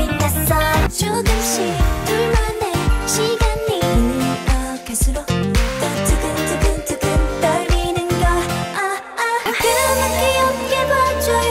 빛났어. 조금씩 둘만의 시간이 흘러갈수록 더 두근두근 떨리는 걸 아아. 그만 귀엽게 봐줘요.